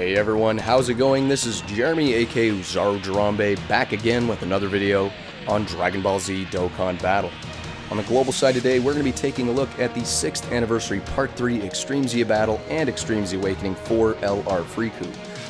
Hey everyone, how's it going? This is Jeremy aka Oozaru Jarambe back again with another video on Dragon Ball Z Dokkan Battle. On the global side today, we're going to be taking a look at the 6th anniversary Part 3 Extreme Z Battle and Extreme Z Awakening for LR Frieku.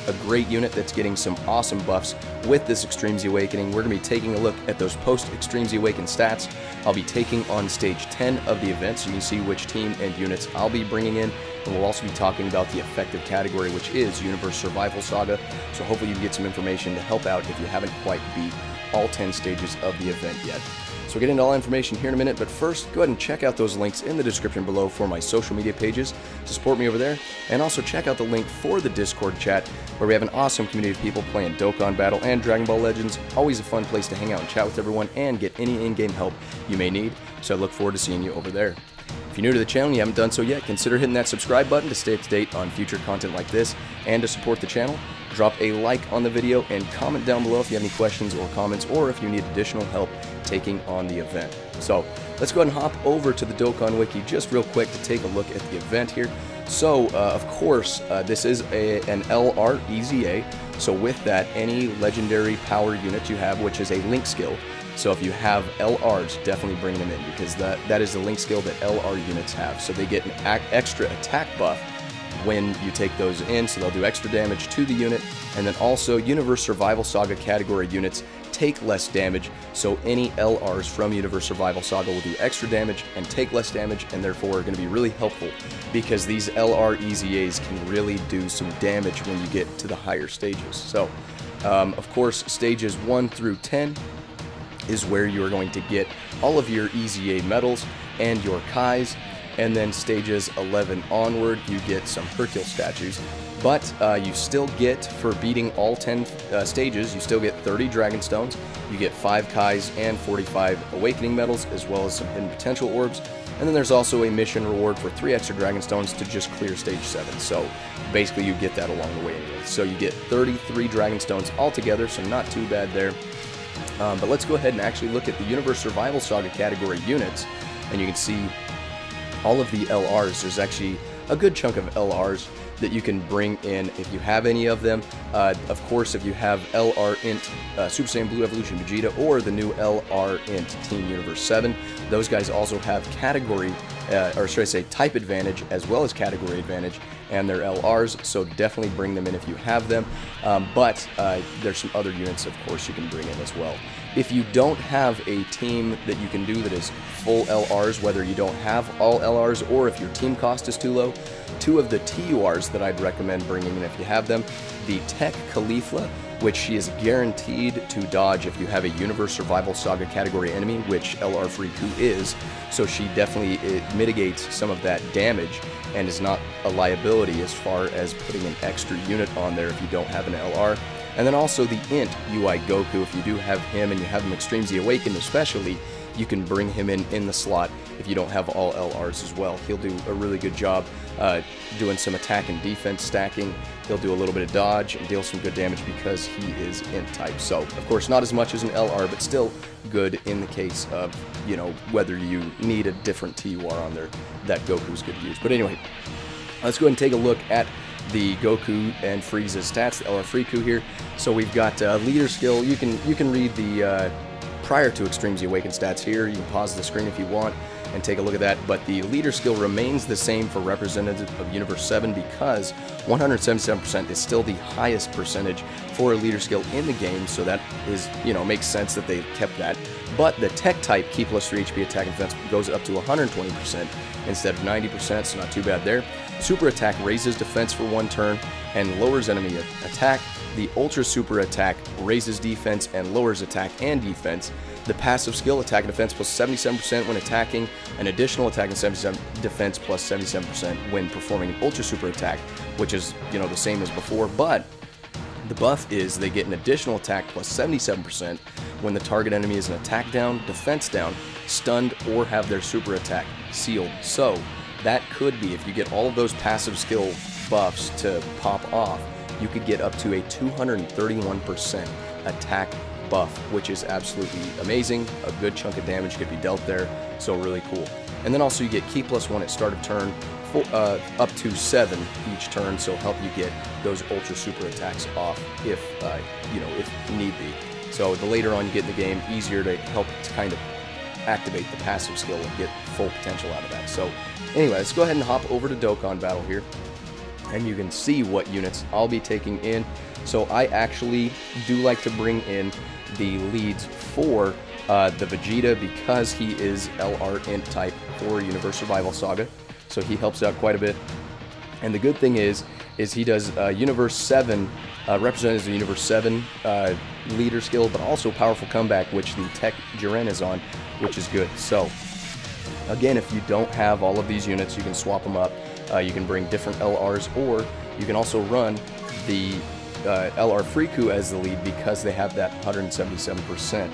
A great unit that's getting some awesome buffs with this Extreme Z Awakening. We're going to be taking a look at those post Extreme Z Awakened stats. I'll be taking on stage 10 of the event so you can see which team and units I'll be bringing in. And we'll also be talking about the effective category, which is Universe Survival Saga. So hopefully you can get some information to help out if you haven't quite beat all 10 stages of the event yet. So we'll get into all information here in a minute, but first, go ahead and check out those links in the description below for my social media pages to support me over there, and also check out the link for the Discord chat, where we have an awesome community of people playing Dokkan Battle and Dragon Ball Legends. Always a fun place to hang out and chat with everyone and get any in-game help you may need, so I look forward to seeing you over there. If you're new to the channel and you haven't done so yet, consider hitting that subscribe button to stay up to date on future content like this and to support the channel. Drop a like on the video and comment down below if you have any questions or comments or if you need additional help taking on the event. So let's go ahead and hop over to the Dokkan Wiki just real quick to take a look at the event here. So, uh, of course, uh, this is a, an LR EZA. So with that, any legendary power unit you have, which is a link skill, so if you have LRs, definitely bring them in because that, that is the link skill that LR units have. So they get an extra attack buff when you take those in, so they'll do extra damage to the unit. And then also Universe Survival Saga category units take less damage, so any LRs from Universe Survival Saga will do extra damage and take less damage, and therefore are going to be really helpful because these LR EZAs can really do some damage when you get to the higher stages. So, um, of course, stages 1 through 10 is where you are going to get all of your EZA medals and your Kais. And then stages 11 onward, you get some Hercule statues. But uh, you still get, for beating all 10 uh, stages, you still get 30 Dragon Stones, you get 5 Kais and 45 Awakening medals, as well as some Hidden Potential Orbs. And then there's also a mission reward for 3 extra Dragon Stones to just clear Stage 7. So basically you get that along the way anyway. So you get 33 Dragon Stones altogether, so not too bad there. Um, but let's go ahead and actually look at the Universe Survival Saga category units, and you can see all of the LRs. There's actually a good chunk of LRs that you can bring in if you have any of them. Uh, of course, if you have LR Int uh, Super Saiyan Blue Evolution Vegeta or the new LR Int Team Universe 7, those guys also have category, uh, or should I say type advantage as well as category advantage and their LRs, so definitely bring them in if you have them. Um, but uh, there's some other units, of course, you can bring in as well. If you don't have a team that you can do that is full LRs, whether you don't have all LRs or if your team cost is too low, two of the TURs that I'd recommend bringing in if you have them, the Tech Caulifla, which she is guaranteed to dodge if you have a Universe Survival Saga category enemy, which LR Frieku is, so she definitely mitigates some of that damage and is not a liability as far as putting an extra unit on there if you don't have an LR. And then also the Int UI Goku, if you do have him and you have him Extreme Z Awakened especially, you can bring him in in the slot if you don't have all LRs as well. He'll do a really good job uh, doing some attack and defense stacking. He'll do a little bit of dodge and deal some good damage because he is int type. So, of course, not as much as an LR, but still good in the case of, you know, whether you need a different TUR on there that Goku's good to use. But anyway, let's go ahead and take a look at the Goku and Frieza stats, the LR Frieku here. So we've got uh, leader skill. You can you can read the uh, prior to Extreme Z Awakened stats here. You can pause the screen if you want and take a look at that. But the leader skill remains the same for representative of Universe 7 because 177% is still the highest percentage for a leader skill in the game. So that is, you know, makes sense that they kept that. But the tech type Ki plus 3 HP attack and defense goes up to 120% instead of 90%, so not too bad there. Super attack raises defense for one turn and lowers enemy attack the Ultra Super Attack raises defense and lowers attack and defense. The passive skill, attack and defense plus 77% when attacking, an additional attack and 77 defense plus 77% when performing an Ultra Super Attack, which is, you know, the same as before, but the buff is they get an additional attack plus 77% when the target enemy is an attack down, defense down, stunned, or have their super attack sealed. So, that could be, if you get all of those passive skill buffs to pop off, you could get up to a 231% attack buff, which is absolutely amazing. A good chunk of damage could be dealt there, so really cool. And then also you get Ki plus 1 at start of turn four, uh, up to seven each turn, so help you get those ultra super attacks off if uh, you know if need be. So the later on you get in the game, easier to help to kind of activate the passive skill and get full potential out of that. So anyway, let's go ahead and hop over to Dokkan Battle here, and you can see what units I'll be taking in. So I actually do like to bring in the leads for uh, the Vegeta because he is LR Int type for Universe Survival Saga. So he helps out quite a bit. And the good thing is, is he does uh, Universe 7, uh, represented as a Universe 7 uh, leader skill, but also Powerful Comeback, which the Tech Jiren is on, which is good. So, again, if you don't have all of these units, you can swap them up. Uh, you can bring different LRs, or you can also run the uh, LR Frieku as the lead because they have that 177%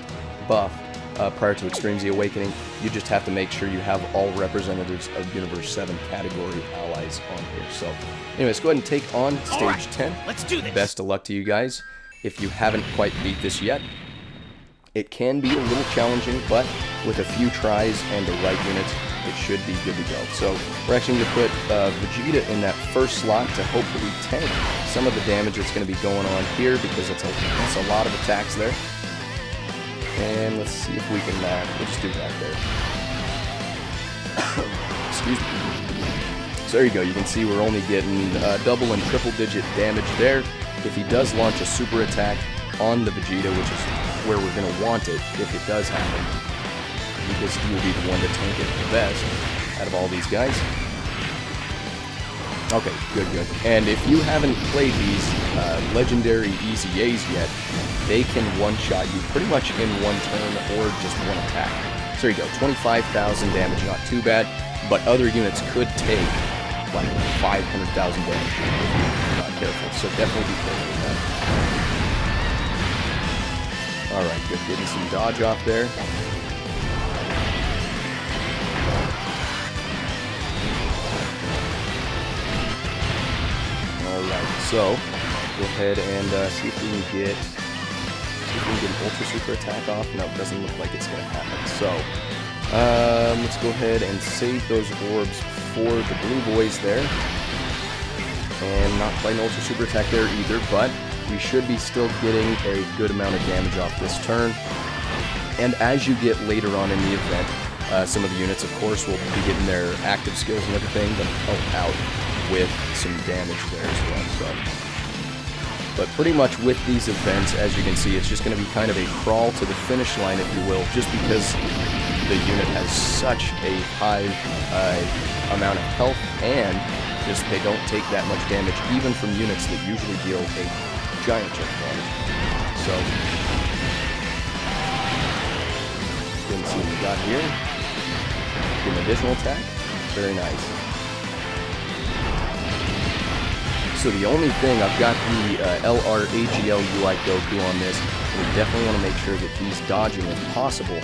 buff uh, prior to Extreme Z Awakening. You just have to make sure you have all representatives of Universe 7 category allies on here. So, anyways, go ahead and take on Stage right, 10. Let's do this. Best of luck to you guys. If you haven't quite beat this yet, it can be a little challenging, but with a few tries and the right units, it should be good to go. So we're actually going to put uh, Vegeta in that first slot to hopefully tank some of the damage that's going to be going on here because it's a, it's a lot of attacks there. And let's see if we can, uh, we'll just do that there. Excuse me. So there you go, you can see we're only getting uh, double and triple digit damage there. If he does launch a super attack on the Vegeta, which is where we're going to want it if it does happen, because he will be the one to tank it the best out of all these guys. Okay, good, good. And if you haven't played these uh, legendary EZAs yet, they can one-shot you pretty much in one turn or just one attack. So there you go, 25,000 damage, not too bad, but other units could take like 500,000 damage if you're not careful, so definitely be careful with that. Alright, good, getting some dodge off there. Alright, so, go ahead and uh, see if we can get see if we can get an Ultra Super attack off. No, it doesn't look like it's going to happen. So, um, let's go ahead and save those orbs for the blue boys there. And not play an Ultra Super attack there either, but we should be still getting a good amount of damage off this turn. And as you get later on in the event, uh, some of the units, of course, will be getting their active skills and everything but help out with some damage there as well. So. But pretty much with these events, as you can see, it's just going to be kind of a crawl to the finish line, if you will, just because the unit has such a high uh, amount of health and just they don't take that much damage, even from units that usually deal a giant chunk of damage. So, see what we got here. Get an additional attack. Very nice. So the only thing, I've got the uh, UI Goku on this. We definitely want to make sure that he's dodging if possible,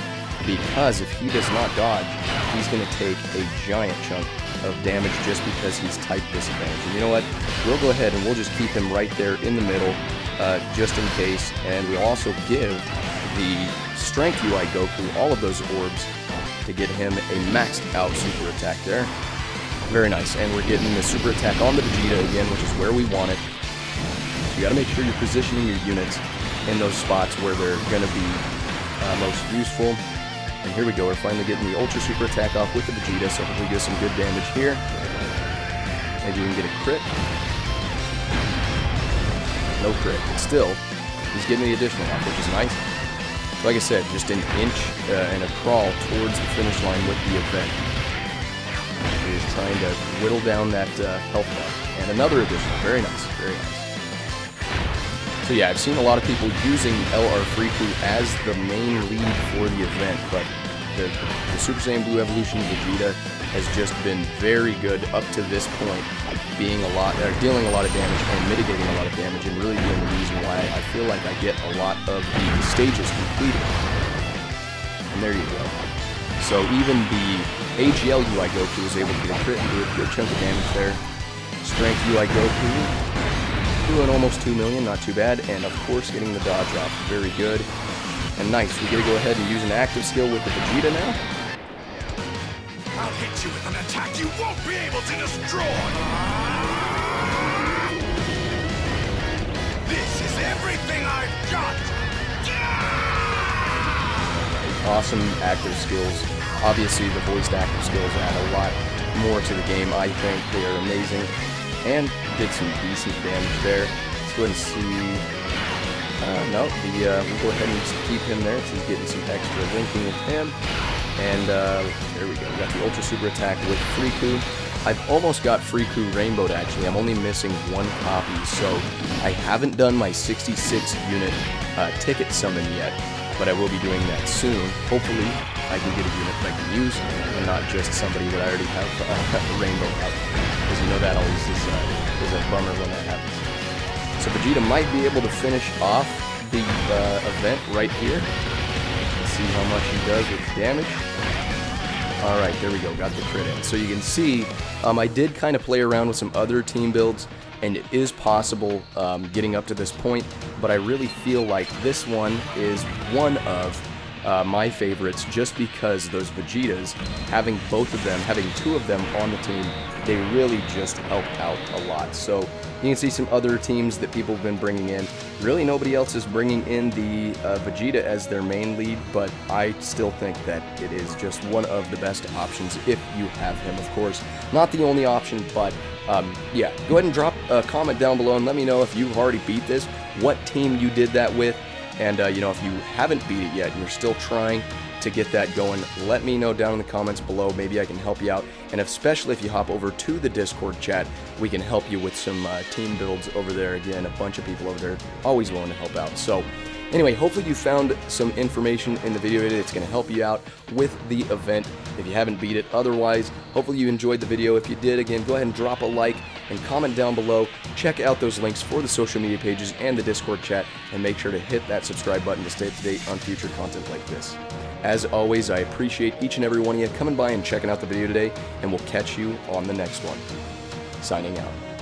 because if he does not dodge, he's going to take a giant chunk of damage just because he's type disadvantage. And you know what? We'll go ahead and we'll just keep him right there in the middle, uh, just in case. And we'll also give the Strength UI Goku all of those orbs to get him a maxed out super attack there. Very nice. And we're getting the super attack on the Vegeta again, which is where we want it. So you gotta make sure you're positioning your units in those spots where they're gonna be uh, most useful. And here we go, we're finally getting the Ultra Super attack off with the Vegeta, so hopefully get some good damage here. Maybe we can get a crit. No crit, but still, he's getting the additional off, which is nice. like I said, just an inch uh, and a crawl towards the finish line with the event is trying to whittle down that uh, health bar. And another additional. Very nice. Very nice. So yeah, I've seen a lot of people using LR Frieku as the main lead for the event, but the, the Super Saiyan Blue Evolution Vegeta has just been very good up to this point, being a lot, uh, dealing a lot of damage and mitigating a lot of damage, and really being the reason why I feel like I get a lot of the stages completed. And there you go. So even the AGL UI Goku was able to get a crit and do a good chunk of damage there. Strength UI Goku doing almost 2 million, not too bad. And of course getting the dodge off, very good. And nice, we get to go ahead and use an active skill with the Vegeta now. I'll hit you with an attack you won't be able to destroy! This is everything I've got! Awesome active skills. Obviously, the voiced active skills add a lot more to the game. I think they are amazing. And did some decent damage there. Let's go ahead and see uh, no, the, uh, we'll go ahead and keep him there. He's getting some extra linking with him. And uh, there we go. We got the Ultra Super attack with Free I've almost got Free rainbowed actually. I'm only missing one copy, so I haven't done my 66 unit uh, ticket summon yet, but I will be doing that soon. Hopefully, I can get a unit that I can use, and not just somebody that I already have uh, rainbow out. Because you know that always is, uh, is a bummer when that happens. So Vegeta might be able to finish off the uh, event right here. Let's see how much he does with damage. Alright, there we go, got the crit in. So you can see, um, I did kind of play around with some other team builds, and it is possible um, getting up to this point, but I really feel like this one is one of uh, my favorites just because those Vegetas, having both of them, having two of them on the team, they really just help out a lot. So you can see some other teams that people have been bringing in. Really nobody else is bringing in the uh, Vegeta as their main lead, but I still think that it is just one of the best options if you have him, of course. Not the only option, but um, yeah, go ahead and drop a comment down below and let me know if you've already beat this, what team you did that with, and, uh, you know, if you haven't beat it yet and you're still trying to get that going, let me know down in the comments below. Maybe I can help you out. And especially if you hop over to the Discord chat, we can help you with some uh, team builds over there. Again, a bunch of people over there always willing to help out. So, Anyway, hopefully you found some information in the video today that's going to help you out with the event if you haven't beat it. Otherwise, hopefully you enjoyed the video. If you did, again, go ahead and drop a like and comment down below. Check out those links for the social media pages and the Discord chat, and make sure to hit that subscribe button to stay up to date on future content like this. As always, I appreciate each and every one of you coming by and checking out the video today, and we'll catch you on the next one. Signing out.